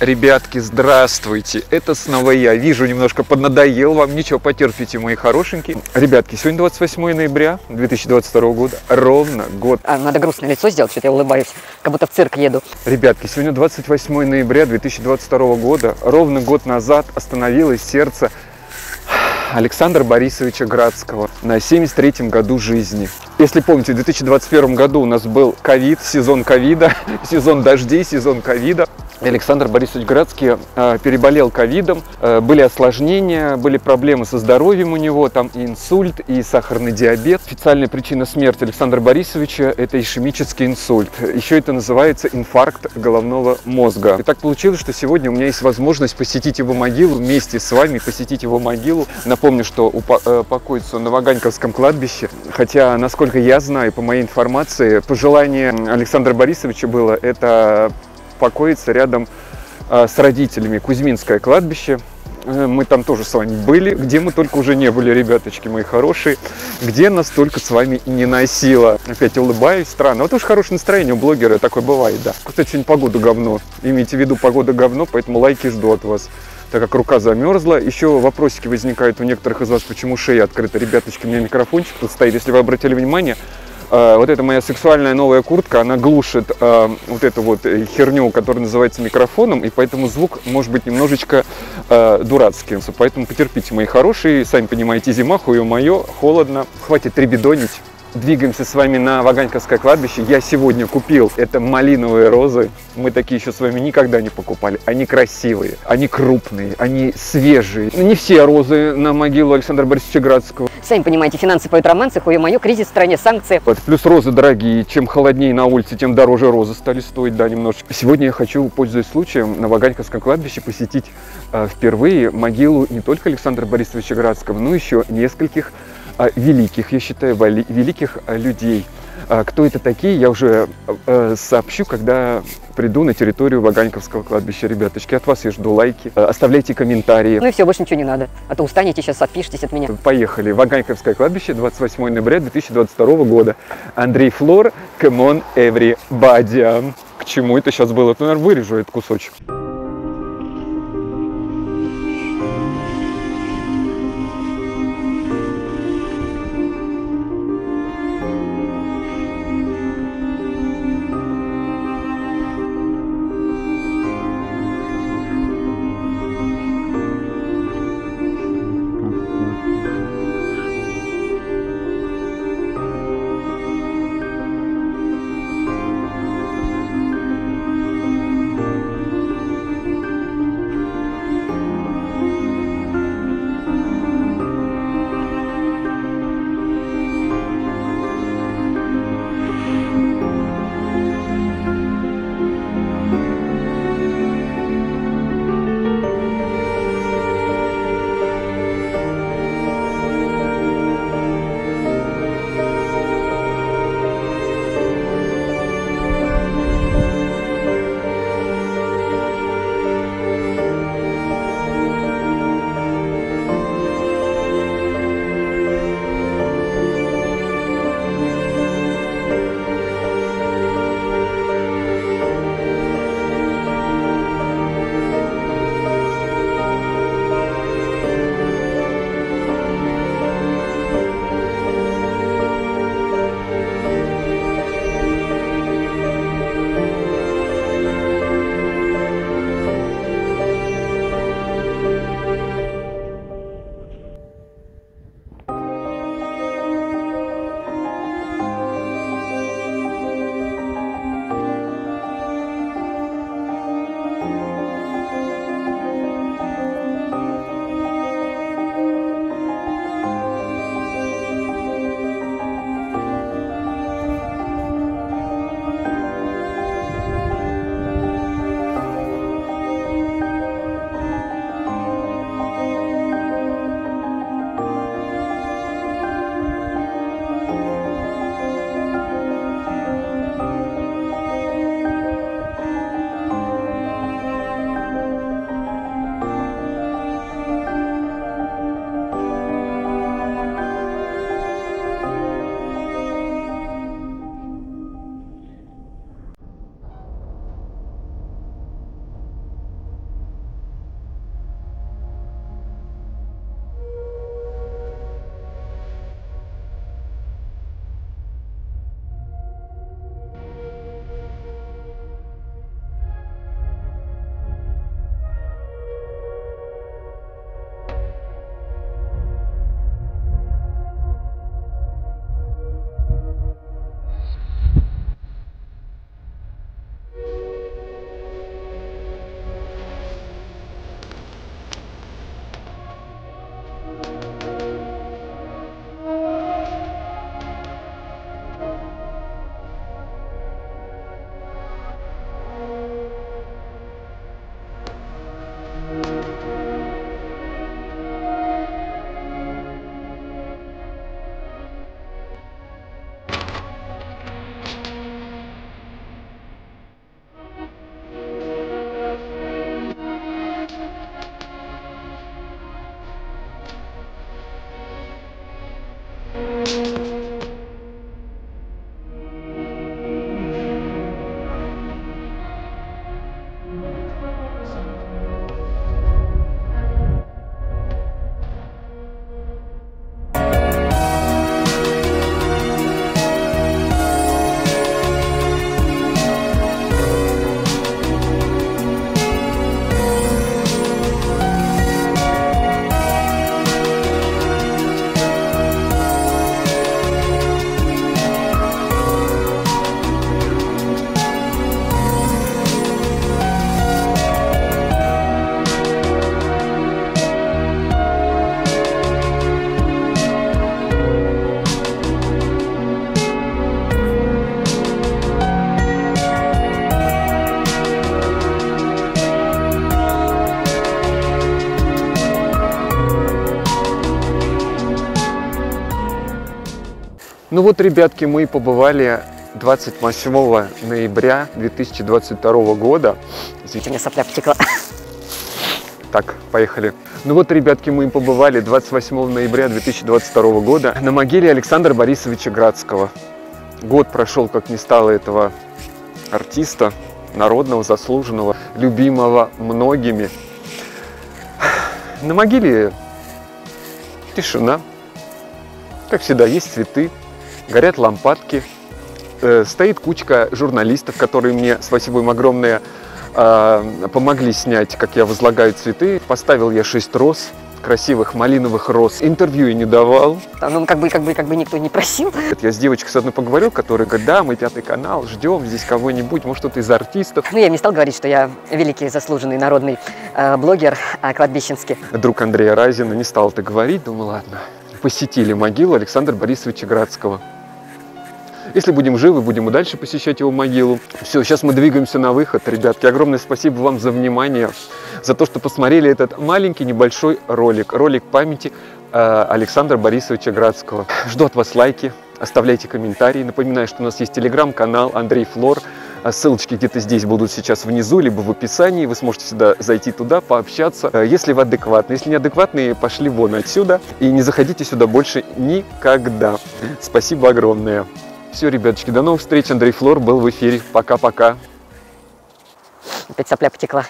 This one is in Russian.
Ребятки, здравствуйте! Это снова я. Вижу, немножко поднадоел вам. Ничего, потерпите, мои хорошенькие. Ребятки, сегодня 28 ноября 2022 года. Ровно год. А, надо грустное лицо сделать, что-то я улыбаюсь, как будто в цирк еду. Ребятки, сегодня 28 ноября 2022 года. Ровно год назад остановилось сердце Александра Борисовича Градского на 73-м году жизни. Если помните, в 2021 году у нас был ковид, сезон ковида, сезон дождей, сезон ковида. Александр Борисович Градский э, переболел ковидом, э, были осложнения, были проблемы со здоровьем у него, там и инсульт, и сахарный диабет. Официальная причина смерти Александра Борисовича – это ишемический инсульт. Еще это называется инфаркт головного мозга. И так получилось, что сегодня у меня есть возможность посетить его могилу, вместе с вами посетить его могилу. Напомню, что э, покоится он на Ваганьковском кладбище, хотя, насколько я знаю, по моей информации, пожелание Александра Борисовича было – это покоится рядом э, с родителями Кузьминское кладбище. Э, Мы там тоже с вами были, где мы только уже не были, ребяточки мои хорошие, где нас только с вами не носило. Опять улыбаюсь, странно. Вот уж хорошее настроение у блогера такое бывает, да. Кстати, сегодня погода говно. Имейте в виду, погода говно, поэтому лайки жду от вас так как рука замерзла. Еще вопросики возникают у некоторых из вас, почему шея открыта. Ребяточки, у меня микрофончик тут стоит. Если вы обратили внимание, э, вот эта моя сексуальная новая куртка, она глушит э, вот эту вот э, херню, которая называется микрофоном, и поэтому звук может быть немножечко дурацким. Поэтому потерпите, мои хорошие, сами понимаете, зима, хуе мое, холодно, хватит требедонить. Двигаемся с вами на Ваганьковское кладбище. Я сегодня купил это малиновые розы. Мы такие еще с вами никогда не покупали. Они красивые, они крупные, они свежие. Не все розы на могилу Александра Борисовича Градского. Сами понимаете, финансы поют романсы, хуе мое, кризис в стране, санкции. Вот, плюс розы дорогие. Чем холоднее на улице, тем дороже розы стали стоить, да, немножечко. Сегодня я хочу, пользуясь случаем, на Ваганьковском кладбище посетить э, впервые могилу не только Александра Борисовича Градского, но еще нескольких великих, я считаю, великих э, людей. А Кто это такие, я уже сообщу, когда приду на территорию Ваганьковского кладбища. Ребяточки, от вас я жду лайки, оставляйте комментарии. Ну и все, больше ничего не надо. А то устанете, сейчас отпишитесь от меня. Поехали. Ваганьковское кладбище, 28 ноября 2022 года. Андрей Флор, come on everybody. К чему это сейчас было? Ну, наверное, вырежу этот кусочек. Ну вот, ребятки, мы побывали 28 ноября 2022 года. У меня сопля потекла. Так, поехали. Ну вот, ребятки, мы побывали 28 ноября 2022 года на могиле Александра Борисовича Градского. Год прошел, как не стало этого артиста, народного, заслуженного, любимого многими. На могиле тишина. Как всегда, есть цветы, горят лампадки. Э, стоит кучка журналистов, которые мне, спасибо им огромное, э, помогли снять, как я возлагаю цветы. Поставил я 6 роз, красивых малиновых роз. Интервью я не давал. А, Ну, как бы, как бы, как бы никто не просил. Я с девочкой с одной поговорил, которая говорит, да, мы пятый канал, ждем здесь кого-нибудь, может, кто-то из артистов. Ну, я не стал говорить, что я великий заслуженный народный э, блогер э, кладбищенский. Друг Андрея Разина не стал это говорить, думаю, ладно. Посетили могилу Александра Борисовича Градского. Если будем живы, будем и дальше посещать его могилу. Все, сейчас мы двигаемся на выход, ребятки. Огромное спасибо вам за внимание, за то, что посмотрели этот маленький небольшой ролик. Ролик памяти э, Александра Борисовича Градского. Жду от вас лайки, оставляйте комментарии. Напоминаю, что у нас есть телеграм-канал Андрей Флор. А Ссылочки где-то здесь будут сейчас внизу, либо в описании. Вы сможете сюда зайти туда, пообщаться. Э, Если вы адекватны. Если не адекватные, пошли вон отсюда. И не заходите сюда больше никогда. Спасибо огромное. Все, ребяточки, до новых встреч. Андрей Флор был в эфире. Пока-пока. Опять сопля потекла.